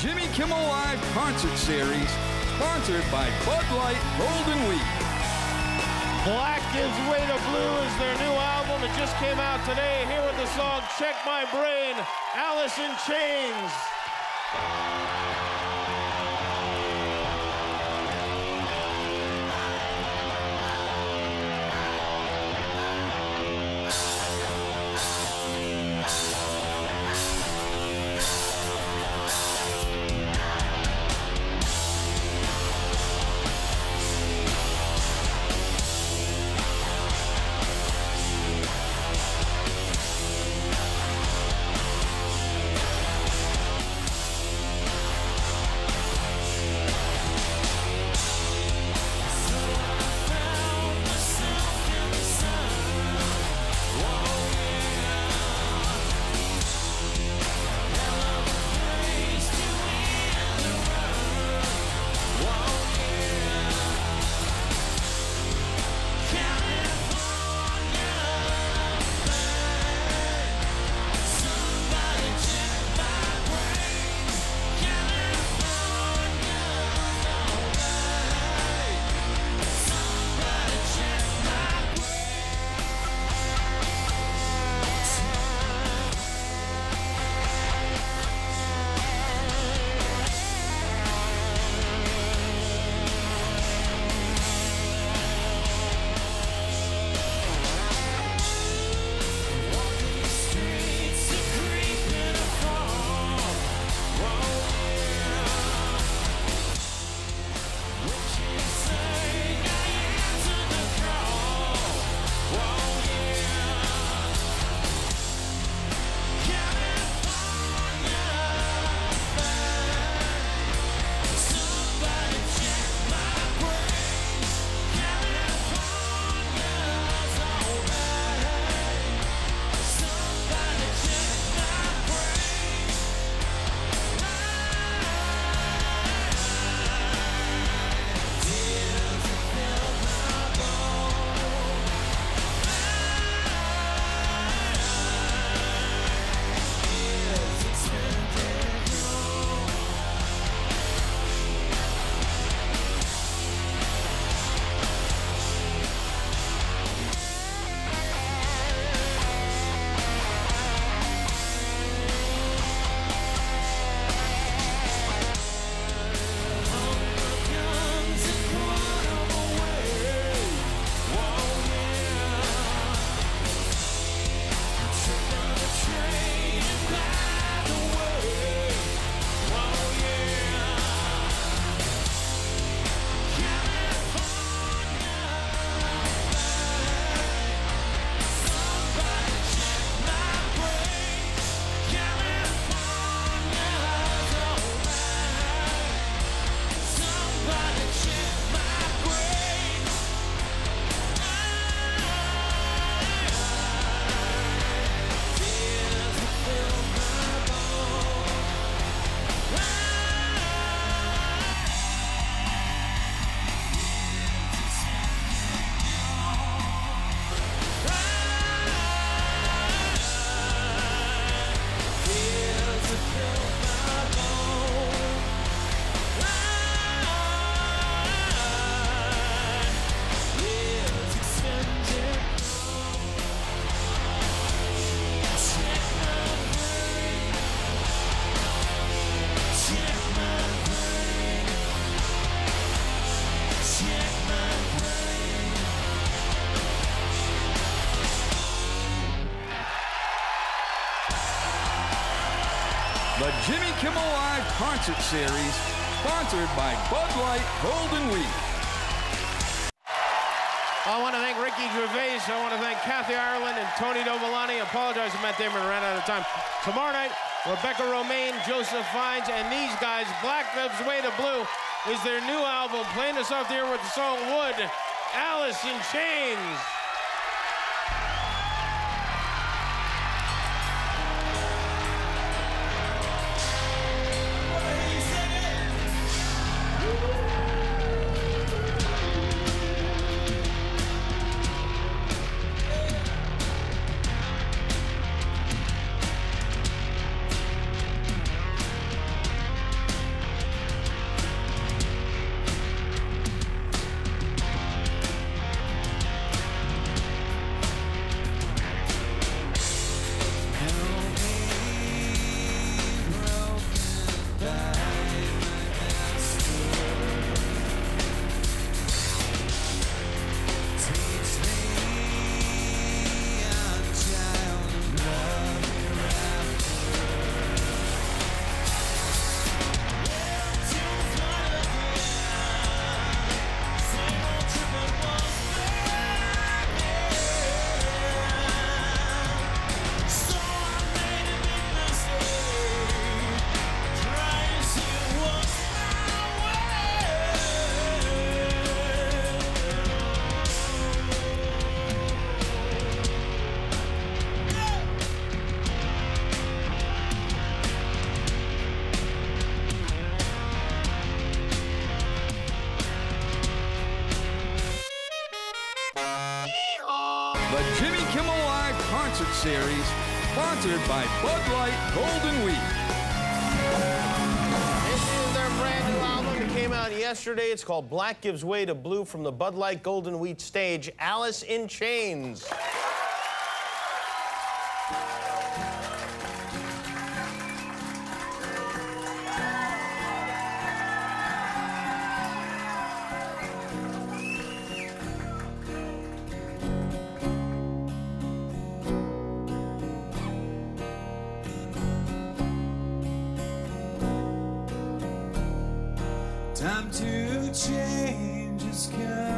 Jimmy Kimmel Live Concert Series, sponsored by Bud Light Golden Wheat. Black Gives Way to Blue is their new album. It just came out today. Here with the song Check My Brain, Alice in Chains. Concert Series, sponsored by Bud Light Golden Wheat. I want to thank Ricky Gervais. I want to thank Kathy Ireland and Tony Dovolani. I apologize to Matt Damon ran out of time. Tomorrow night, Rebecca Romijn, Joseph Fiennes, and these guys, Black Gives Way to Blue, is their new album. Playing us off the air with the song Would, Alice in Chains. sponsored by Bud Light Golden Wheat. This is their brand new album. It came out yesterday. It's called Black Gives Way to Blue from the Bud Light Golden Wheat stage. Alice in Chains. to change is coming.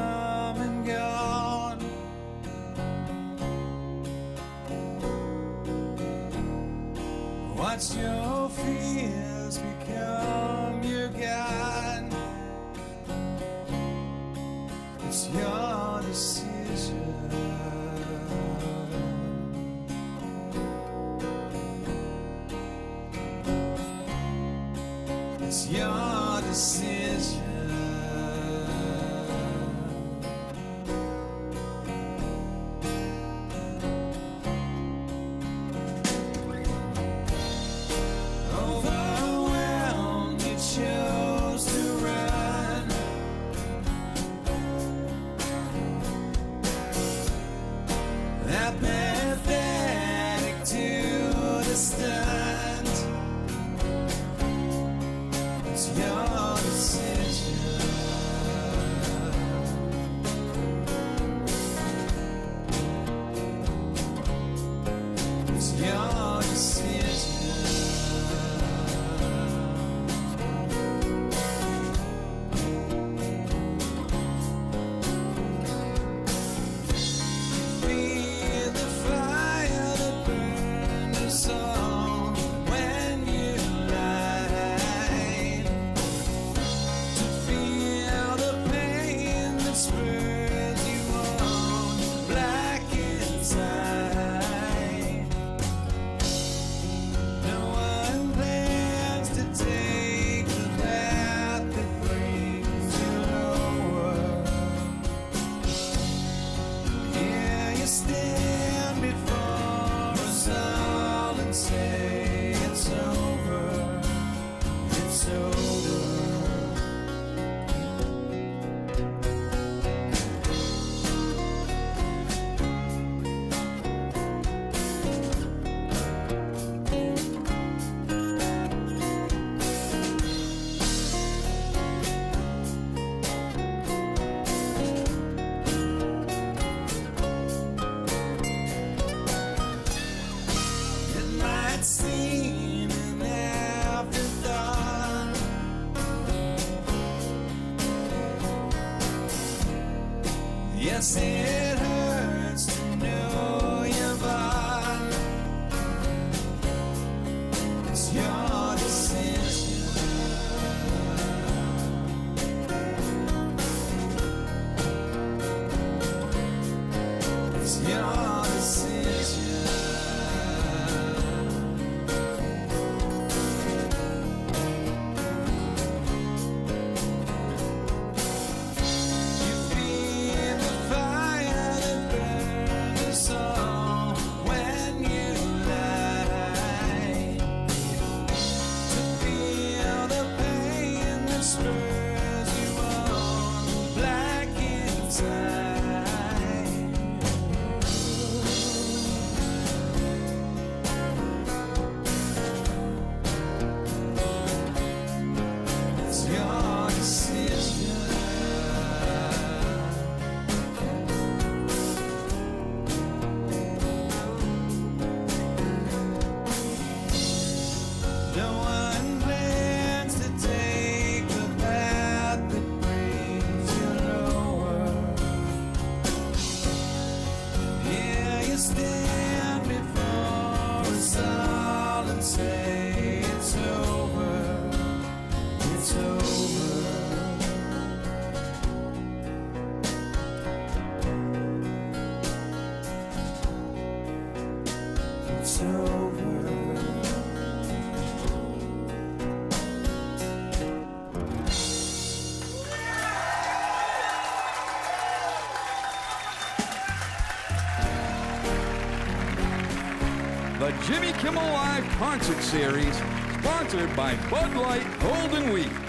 the Jimmy Kimmel Live Concert Series, sponsored by Bud Light Golden Wheat.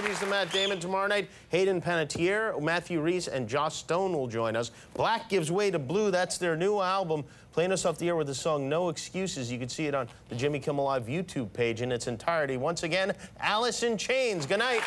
Apologies to Matt Damon. Tomorrow night, Hayden Panettiere, Matthew Rhys, and Joss Stone will join us. Black gives way to blue. That's their new album. Playing us off the air with the song No Excuses. You can see it on the Jimmy Kimmel Live YouTube page in its entirety. Once again, Alice in Chains. Good night.